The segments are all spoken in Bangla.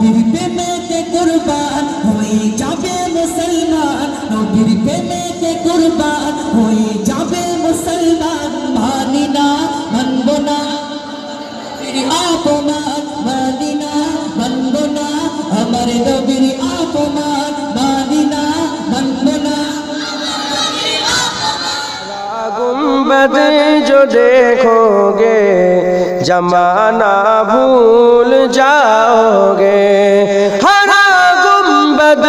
नौगिर पे मैं के कुर्बान हुई जाबे मुसलमान नौगिर पे मैं के कुर्बान हुई जाबे मुसलमान मानिना मनबोना मेरी आपमान मानिना मनबोना हमारे नौगिर आपमान मानिना मनबोना गुंबद जो देखोगे जमाना भूल जाओगे हरा गुम्बद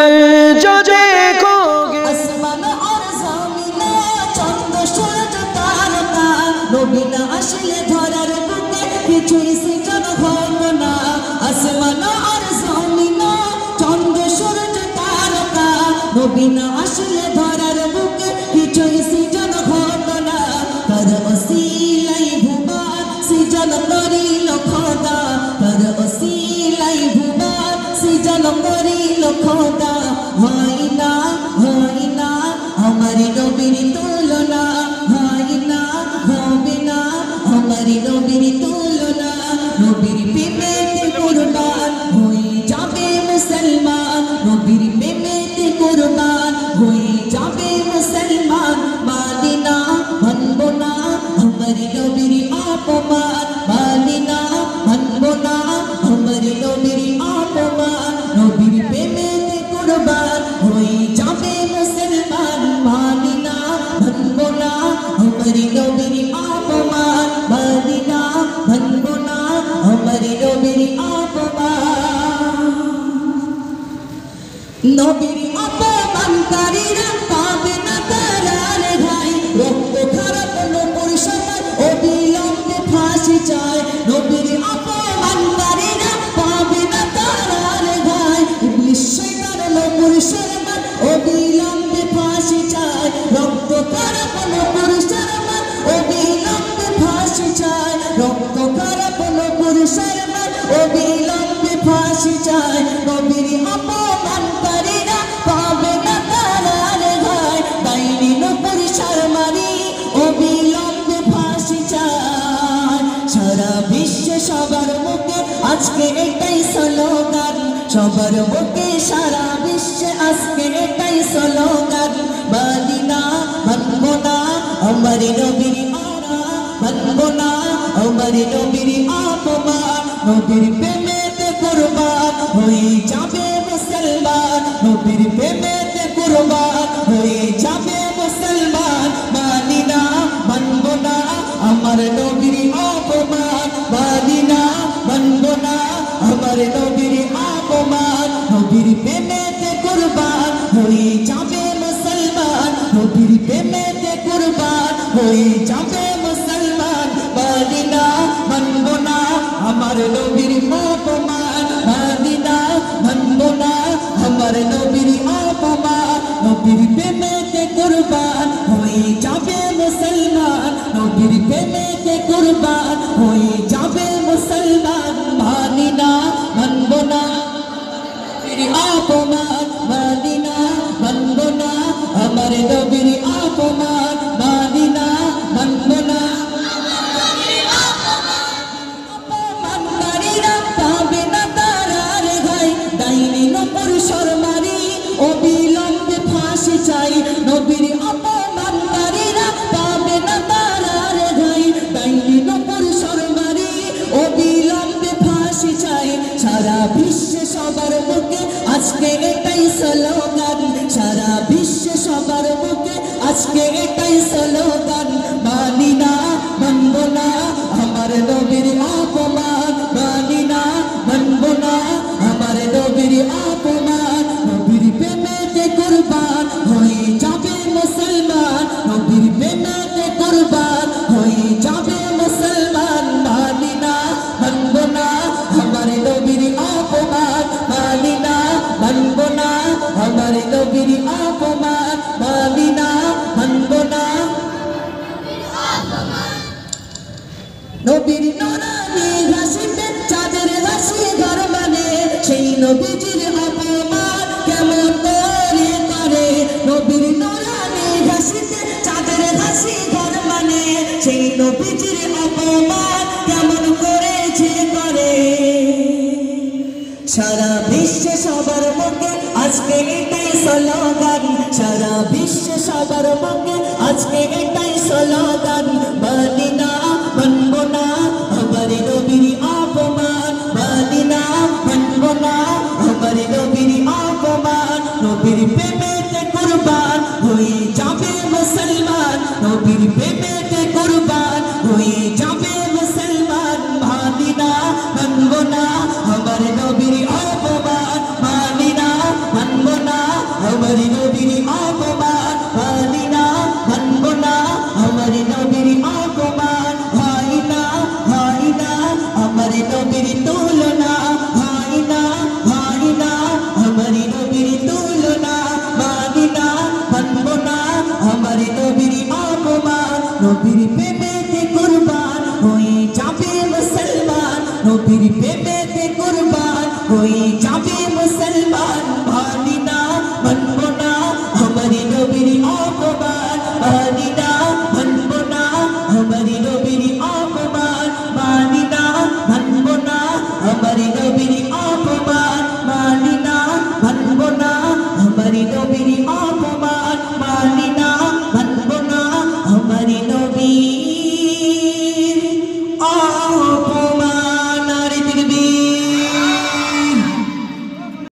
जो देखोगे আসমান আর জমিনে চন্দ্র সূর্য তারকা নবী না আসলে ধরার বুকে কিছুই সৃজন হতো না আসমান আর জমিনে চন্দ্র সূর্য তারকা নবী না নবীর অপমানকারীরা পাবে না তারার ভাই। রক্ত খারাপ নপুর সমাজ অবিলম্বে ফাঁসি চায়। নবীর অপমানকারীরা পাবে না তারার ভাই। ইবলিশ নপুর সমাজ অবিলম্বে ফাঁসি চায়। রক্ত খারাপ নপুর সমাজ অবিলম্বে ফাঁসি চায়। রক্ত খারাপ নপুর সমাজ অবিলম্বে ফাঁসি চায়। নবীর অপমানকারীরা আজকে এটাই স্লোগান। সবার মুখে সারা বিশ্বে আজকে এটাই স্লোগান। মাদিনা মানব না, আমার নবীর আরা মানব না, আমার নবীর অপমান। নবীর প্রেমেতে কুরবান হয়ে যাবে মুসলমান। নবীর প্রেমেতে কুরবান হয়ে যাবে মুসলমান নবীর প্রেমেতে কুরবান হয়ে যাবে মুসলমান মানি না মানব না নবীর অপমান askereta y salud. কেমন করে করে? নবীর নোরানি হাসিতে চাঁদের হাসি ঘর মানে। করেছে করে সারা বিশ্বে সবার মুখে আজকে এটাই স্লোগান। সারা বিশ্বে সবার মুখে আজকে এটাই নবীর প্রেমেতে কুরবান হয়ে যাবে মুসলমান নবীর প্রেমেতে কুরবান হয়ে যাবে মুসলমান মানি না মানব না আমার নবীর অপমান